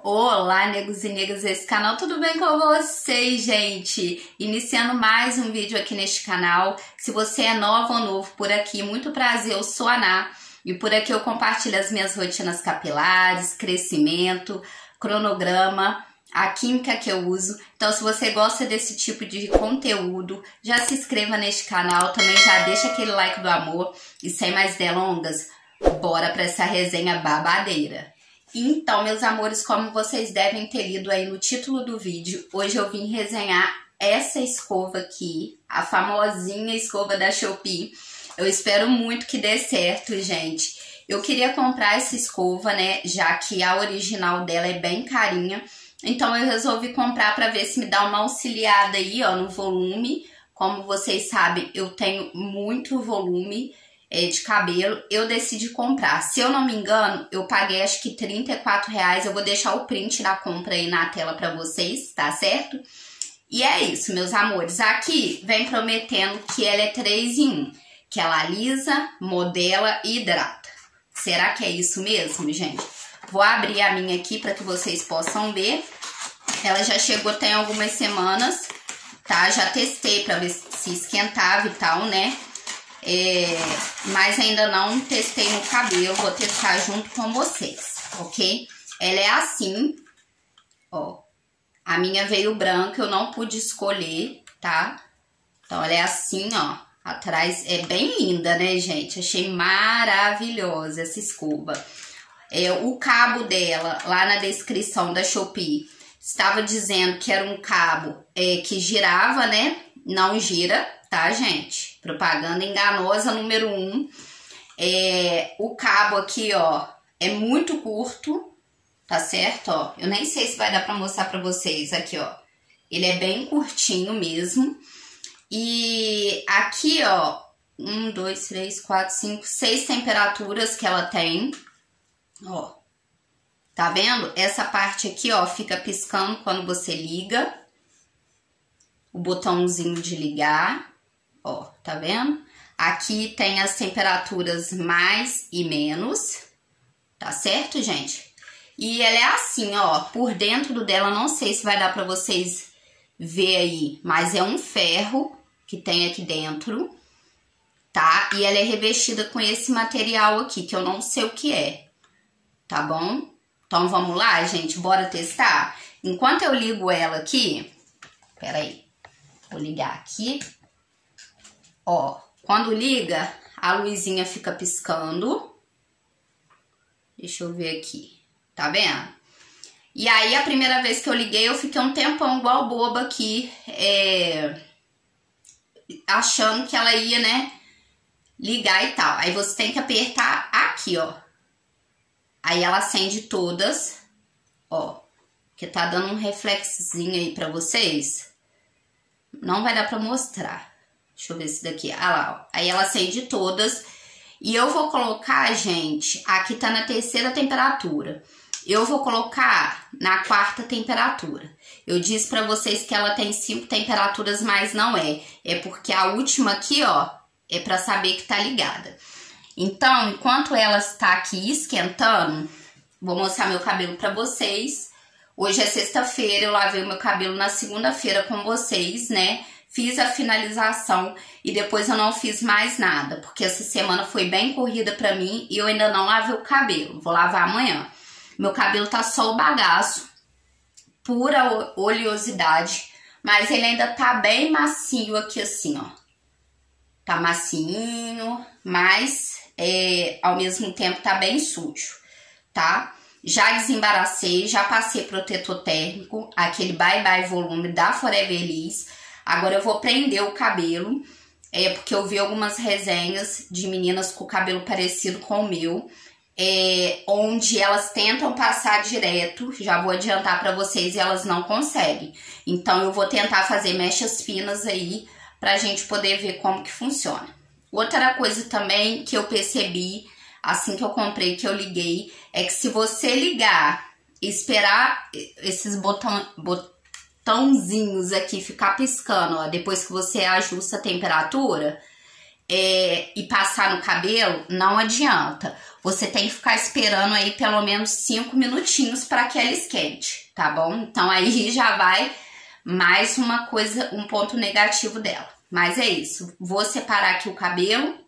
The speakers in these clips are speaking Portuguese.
Olá, negros e negras desse canal, tudo bem com vocês, gente? Iniciando mais um vídeo aqui neste canal. Se você é nova ou novo por aqui, muito prazer, eu sou a Ana. E por aqui eu compartilho as minhas rotinas capilares, crescimento, cronograma, a química que eu uso. Então, se você gosta desse tipo de conteúdo, já se inscreva neste canal, também já deixa aquele like do amor. E sem mais delongas, bora para essa resenha babadeira. Então, meus amores, como vocês devem ter lido aí no título do vídeo, hoje eu vim resenhar essa escova aqui, a famosinha escova da Shopee. Eu espero muito que dê certo, gente. Eu queria comprar essa escova, né, já que a original dela é bem carinha. Então eu resolvi comprar para ver se me dá uma auxiliada aí, ó, no volume. Como vocês sabem, eu tenho muito volume é, de cabelo, eu decidi comprar. Se eu não me engano, eu paguei acho que 34 reais. Eu vou deixar o print da compra aí na tela para vocês, tá certo? E é isso, meus amores. Aqui vem prometendo que ela é 3 em 1. Que ela alisa, modela e hidrata. Será que é isso mesmo, gente? Vou abrir a minha aqui para que vocês possam ver. Ela já chegou tem algumas semanas, tá? Já testei para ver se esquentava e tal, né? É, mas ainda não testei no cabelo, vou testar junto com vocês, ok? Ela é assim, ó. A minha veio branca, eu não pude escolher, tá? Então, ela é assim, ó. Atrás é bem linda, né, gente? Achei maravilhosa essa escova. É, o cabo dela, lá na descrição da Shopee, estava dizendo que era um cabo é, que girava, né? Não gira, tá, gente? Propaganda enganosa número um. É, o cabo aqui, ó, é muito curto, tá certo? Ó, eu nem sei se vai dar pra mostrar pra vocês aqui, ó. Ele é bem curtinho mesmo. E aqui, ó, um, dois, três, quatro, cinco, seis temperaturas que ela tem. Ó, tá vendo? Essa parte aqui, ó, fica piscando quando você liga. O botãozinho de ligar. Ó, tá vendo? Aqui tem as temperaturas mais e menos, tá certo, gente? E ela é assim, ó, por dentro dela, não sei se vai dar pra vocês ver aí, mas é um ferro que tem aqui dentro, tá? E ela é revestida com esse material aqui, que eu não sei o que é, tá bom? Então, vamos lá, gente, bora testar? Enquanto eu ligo ela aqui, peraí, vou ligar aqui. Ó, quando liga, a luzinha fica piscando. Deixa eu ver aqui. Tá vendo? E aí, a primeira vez que eu liguei, eu fiquei um tempão igual boba aqui, é, achando que ela ia, né, ligar e tal. Aí você tem que apertar aqui, ó. Aí ela acende todas, ó. Que tá dando um reflexozinho aí pra vocês. Não vai dar pra mostrar. Deixa eu ver esse daqui. Ah lá, ó. Aí ela acende todas. E eu vou colocar, gente, aqui tá na terceira temperatura. Eu vou colocar na quarta temperatura. Eu disse pra vocês que ela tem cinco temperaturas, mas não é. É porque a última aqui, ó, é pra saber que tá ligada. Então, enquanto ela está aqui esquentando, vou mostrar meu cabelo pra vocês. Hoje é sexta-feira, eu lavei o meu cabelo na segunda-feira com vocês, né? fiz a finalização e depois eu não fiz mais nada, porque essa semana foi bem corrida para mim e eu ainda não lavei o cabelo. Vou lavar amanhã. Meu cabelo tá só o bagaço, pura oleosidade, mas ele ainda tá bem macio aqui assim, ó. Tá macinho, mas é, ao mesmo tempo tá bem sujo, tá? Já desembaracei, já passei protetor térmico, aquele Bye Bye Volume da Forever Liss Agora eu vou prender o cabelo, é porque eu vi algumas resenhas de meninas com cabelo parecido com o meu, é, onde elas tentam passar direto, já vou adiantar para vocês, e elas não conseguem. Então eu vou tentar fazer mechas finas aí pra gente poder ver como que funciona. Outra coisa também que eu percebi assim que eu comprei, que eu liguei, é que se você ligar e esperar esses botões botãozinhos aqui ficar piscando, ó, depois que você ajusta a temperatura, é, e passar no cabelo, não adianta. Você tem que ficar esperando aí pelo menos 5 minutinhos para que ela esquente, tá bom? Então aí já vai mais uma coisa, um ponto negativo dela. Mas é isso. Vou separar aqui o cabelo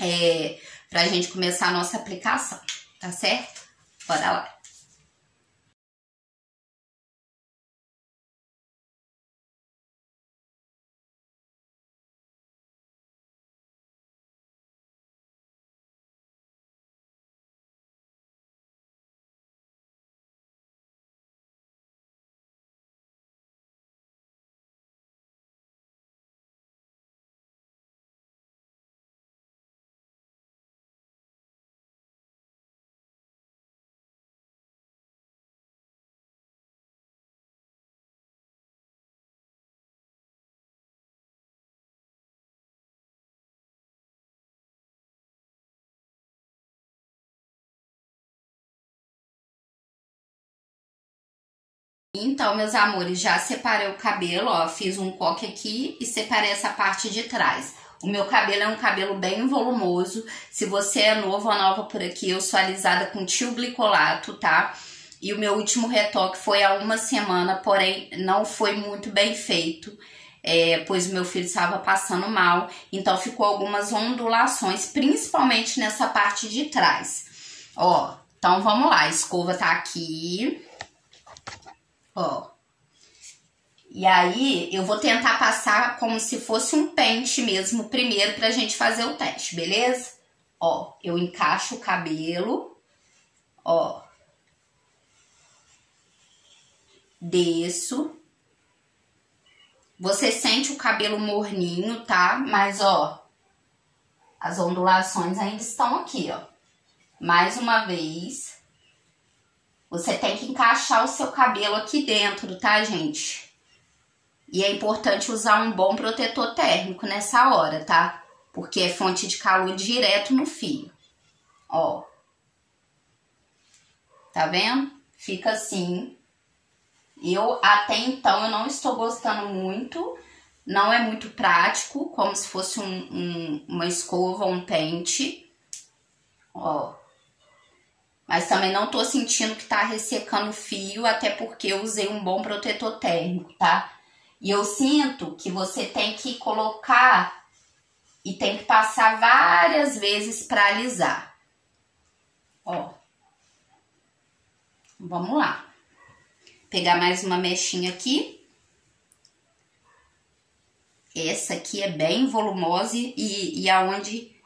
é, pra gente começar a nossa aplicação, tá certo? Bora lá. Então, meus amores, já separei o cabelo, ó, fiz um coque aqui e separei essa parte de trás. O meu cabelo é um cabelo bem volumoso. Se você é novo ou nova por aqui, eu sou alisada com tio glicolato, tá? E o meu último retoque foi há uma semana, porém não foi muito bem feito, é, pois meu filho estava passando mal. Então ficou algumas ondulações, principalmente nessa parte de trás. Ó, então vamos lá, a escova tá aqui. Ó. E aí, eu vou tentar passar como se fosse um pente mesmo primeiro pra gente fazer o teste, beleza? Ó, eu encaixo o cabelo, ó. Desço. Você sente o cabelo morninho, tá? Mas, ó, as ondulações ainda estão aqui, ó. Mais uma vez. Você tem que encaixar o seu cabelo aqui dentro, tá, gente? E é importante usar um bom protetor térmico nessa hora, tá? Porque é fonte de calor direto no fio. Ó. Tá vendo? Fica assim. Eu, até então, eu não estou gostando muito. Não é muito prático, como se fosse um, um, uma escova ou um pente. Ó. Mas também não tô sentindo que tá ressecando o fio, até porque eu usei um bom protetor térmico, tá? E eu sinto que você tem que colocar e tem que passar várias vezes para alisar. Ó. Vamos lá. Pegar mais uma mechinha aqui. Essa aqui é bem volumosa e, e aonde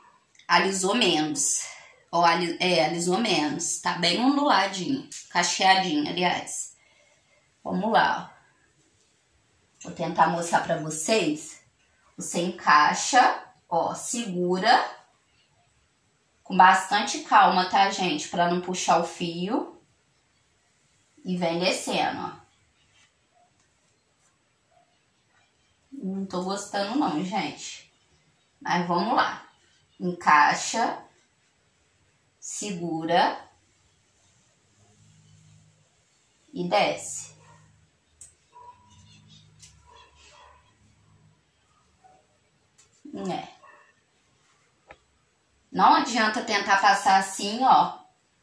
alisou menos. É, alisou menos. Tá bem onduladinho. Cacheadinho, aliás. Vamos lá, ó. Vou tentar mostrar pra vocês. Você encaixa, ó, segura. Com bastante calma, tá, gente? Pra não puxar o fio. E vem descendo, ó. Não tô gostando não, gente. Mas vamos lá. Encaixa segura e desce. É. Não adianta tentar passar assim, ó,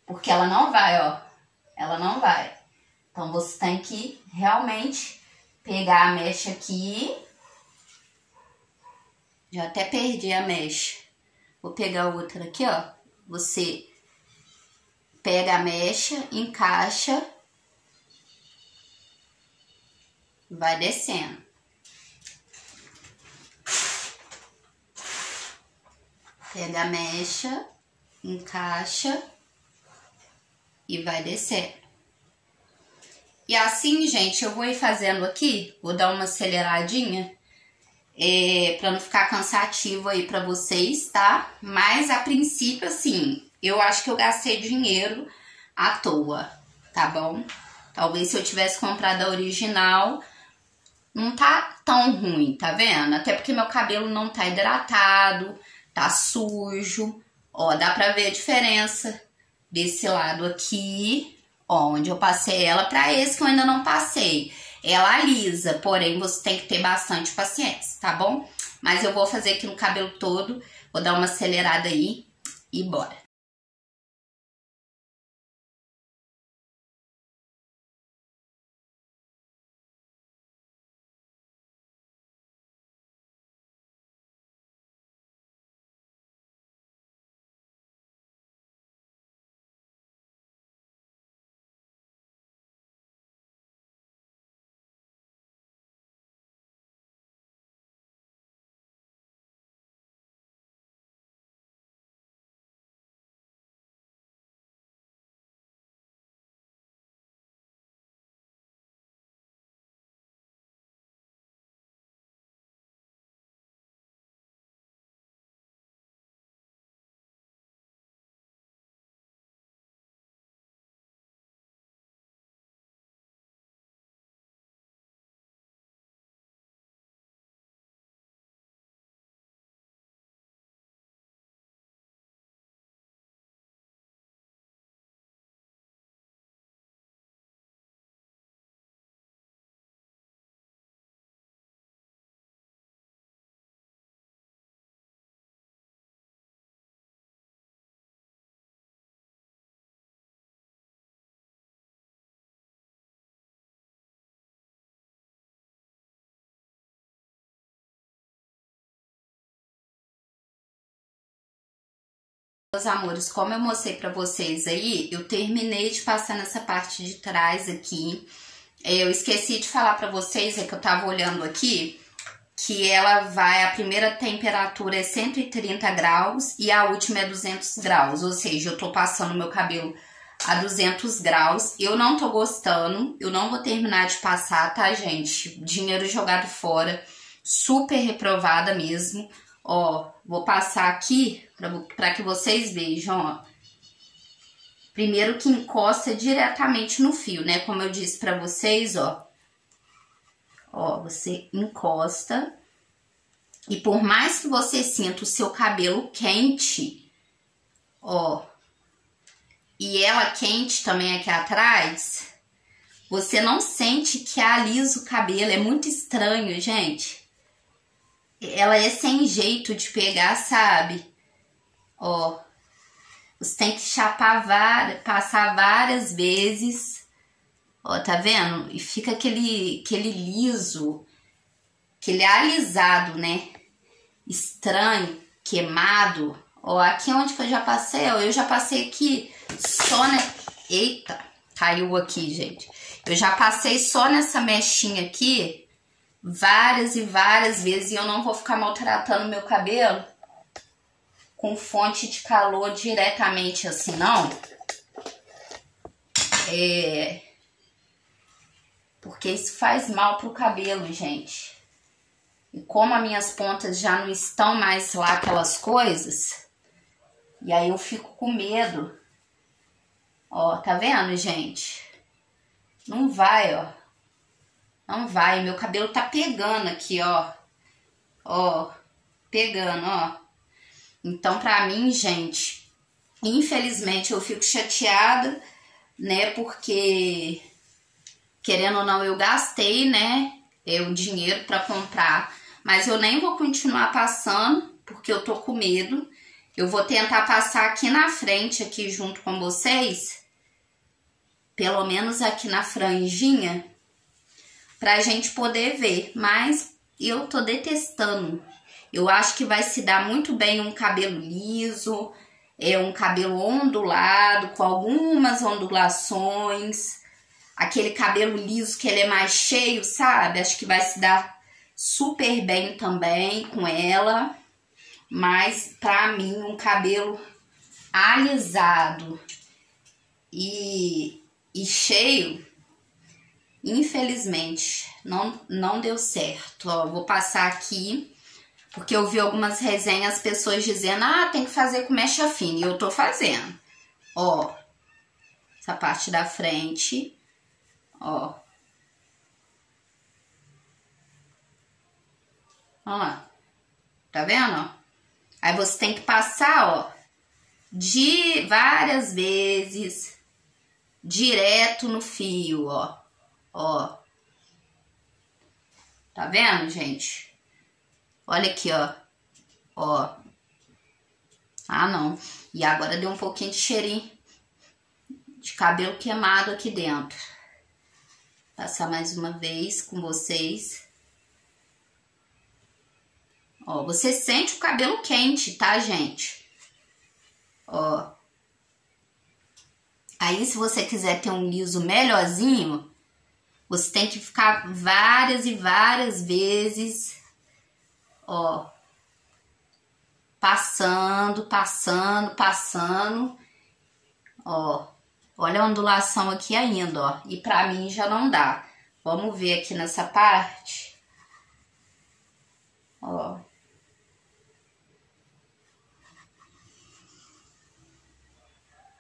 porque ela não vai, ó. Ela não vai. Então, você tem que realmente pegar a mecha aqui. Já até perdi a mecha. Vou pegar outra aqui, ó. Você pega a mecha, encaixa, vai descendo. Pega a mecha, encaixa e vai descer. E assim, gente, eu vou ir fazendo aqui, vou dar uma aceleradinha, é, para não ficar cansativo aí para vocês, tá? Mas a princípio, assim, eu acho que eu gastei dinheiro à toa, tá bom? Talvez se eu tivesse comprado a original, não tá tão ruim, tá vendo? Até porque meu cabelo não tá hidratado, tá sujo. Ó, dá pra ver a diferença desse lado aqui, ó, onde eu passei ela, pra esse que eu ainda não passei. Ela alisa, porém você tem que ter bastante paciência, tá bom? Mas eu vou fazer aqui no cabelo todo Vou dar uma acelerada aí e bora. Meus amores, como eu mostrei pra vocês aí, eu terminei de passar nessa parte de trás aqui. Eu esqueci de falar pra vocês, é que eu tava olhando aqui, que ela vai, a primeira temperatura é 130 graus e a última é 200 graus. Ou seja, eu tô passando meu cabelo a 200 graus. Eu não tô gostando, eu não vou terminar de passar, tá, gente? Dinheiro jogado fora, super reprovada mesmo. Ó, vou passar aqui para que vocês vejam, ó. Primeiro que encosta diretamente no fio, né? Como eu disse para vocês, ó. Ó, você encosta. E por mais que você sinta o seu cabelo quente, ó, e ela quente também aqui atrás, você não sente que alisa o cabelo. É muito estranho, gente ela é sem jeito de pegar, sabe? Ó, você tem que chapar várias, passar várias vezes. Ó, tá vendo? E fica aquele, aquele liso, aquele alisado, né? Estranho, queimado. Ó, aqui onde que eu já passei, ó, eu já passei aqui só, né? Eita, caiu aqui, gente. Eu já passei só nessa mechinha aqui várias e várias vezes e eu não vou ficar maltratando meu cabelo com fonte de calor diretamente assim, não. É... Porque isso faz mal pro cabelo, gente. E como as minhas pontas já não estão mais lá aquelas coisas, e aí eu fico com medo. Ó, tá vendo, gente? Não vai, ó. Não vai, meu cabelo tá pegando aqui, ó. Ó, pegando, ó. Então, pra mim, gente, infelizmente eu fico chateada, né? Porque, querendo ou não, eu gastei, né? É, o dinheiro para comprar. Mas eu nem vou continuar passando, porque eu tô com medo. Eu vou tentar passar aqui na frente, aqui junto com vocês. Pelo menos aqui na franjinha, pra gente poder ver. Mas eu tô detestando. Eu acho que vai se dar muito bem um cabelo liso, é um cabelo ondulado, com algumas ondulações. Aquele cabelo liso que ele é mais cheio, sabe? Acho que vai se dar super bem também com ela. Mas pra mim, um cabelo alisado e, e cheio Infelizmente, não, não deu certo. Ó, vou passar aqui, porque eu vi algumas resenhas, pessoas dizendo, ah, tem que fazer com mecha fina, e eu tô fazendo. Ó, essa parte da frente, ó. Ó tá vendo, Aí você tem que passar, ó, de várias vezes, direto no fio, ó. Ó. Tá vendo, gente? Olha aqui, ó. Ó. Ah, não. E agora deu um pouquinho de cheirinho de cabelo queimado aqui dentro. Passar mais uma vez com vocês. Ó, você sente o cabelo quente, tá, gente? Ó. Aí, se você quiser ter um liso melhorzinho, você tem que ficar várias e várias vezes, ó, passando, passando, passando, ó. Olha a ondulação aqui ainda, ó. E pra mim já não dá. Vamos ver aqui nessa parte. Ó.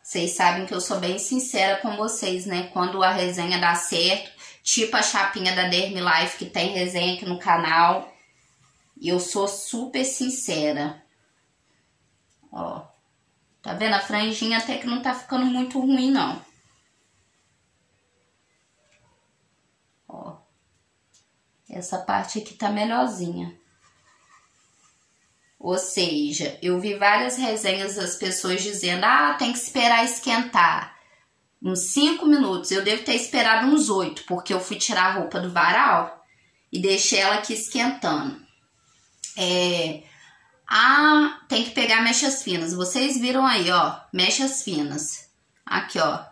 Vocês sabem que eu sou bem sincera com vocês, né? Quando a resenha dá certo, tipo a chapinha da Dermi Life, que tem resenha aqui no canal. E eu sou super sincera. Ó. Tá vendo? A franjinha até que não tá ficando muito ruim, não. Ó. Essa parte aqui tá melhorzinha. Ou seja, eu vi várias resenhas das pessoas dizendo: ah, tem que esperar esquentar. Uns 5 minutos. Eu devo ter esperado uns 8, porque eu fui tirar a roupa do varal e deixei ela aqui esquentando. É, ah, tem que pegar mechas finas. Vocês viram aí, ó, mechas finas. Aqui, ó.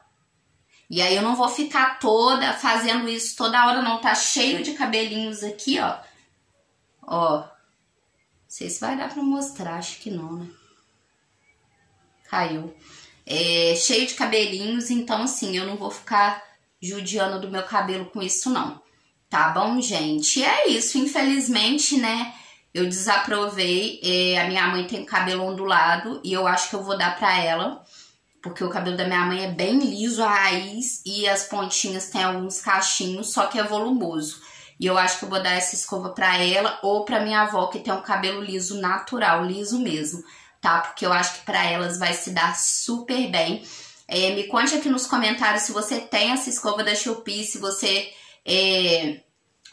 E aí eu não vou ficar toda fazendo isso toda hora, não. Tá cheio de cabelinhos aqui, ó. Ó. Não sei se vai dar pra mostrar, acho que não, né? Caiu. É, cheio de cabelinhos, então assim, eu não vou ficar judiando do meu cabelo com isso, não. Tá bom, gente? E é isso, infelizmente, né? Eu desaprovei. É, a minha mãe tem cabelo ondulado e eu acho que eu vou dar pra ela. Porque o cabelo da minha mãe é bem liso, a raiz, e as pontinhas tem alguns cachinhos, só que é volumoso. E eu acho que eu vou dar essa escova pra ela ou pra minha avó, que tem um cabelo liso natural, liso mesmo, tá? Porque eu acho que pra elas vai se dar super bem. É, me conte aqui nos comentários se você tem essa escova da Shopee, se você é,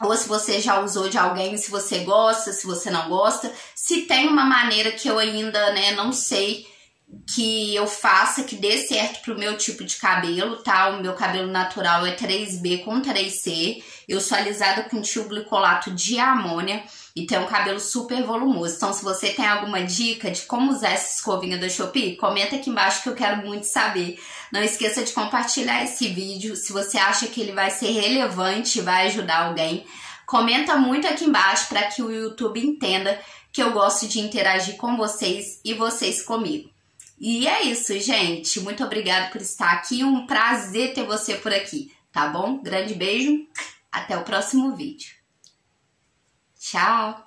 ou se você já usou de alguém, se você gosta, se você não gosta. Se tem uma maneira que eu ainda, né, não sei que eu faça que dê certo pro meu tipo de cabelo, tá? O meu cabelo natural é 3B com 3C. Eu sou alisada com tio glicolato de amônia e tenho um cabelo super volumoso. Então, se você tem alguma dica de como usar essa escovinha da Shopee, comenta aqui embaixo que eu quero muito saber. Não esqueça de compartilhar esse vídeo se você acha que ele vai ser relevante e vai ajudar alguém. Comenta muito aqui embaixo para que o YouTube entenda que eu gosto de interagir com vocês e vocês comigo. E é isso, gente. Muito obrigada por estar aqui. Um prazer ter você por aqui, tá bom? Grande beijo. Até o próximo vídeo. Tchau!